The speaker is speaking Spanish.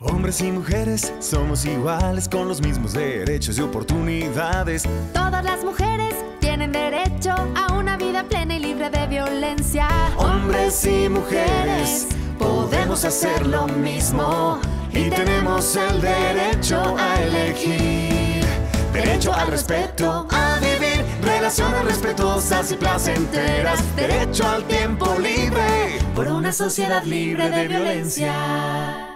Hombres y mujeres somos iguales con los mismos derechos y oportunidades. Todas las mujeres tienen derecho a una vida plena y libre de violencia. Hombres y mujeres podemos hacer lo mismo y tenemos el derecho a elegir. Derecho al respeto, a vivir relaciones respetuosas y placenteras. Derecho al tiempo libre por una sociedad libre de violencia.